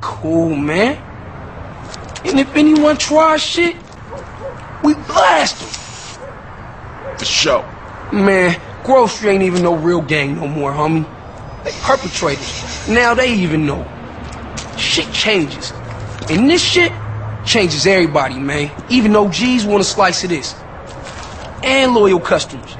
Cool, man. And if anyone tries shit, we blast them. For sure. Man, Grove Street ain't even no real gang no more, homie. They perpetrators. Now they even know. Shit changes. And this shit changes everybody, man. Even OGs want a slice of this. And loyal customers.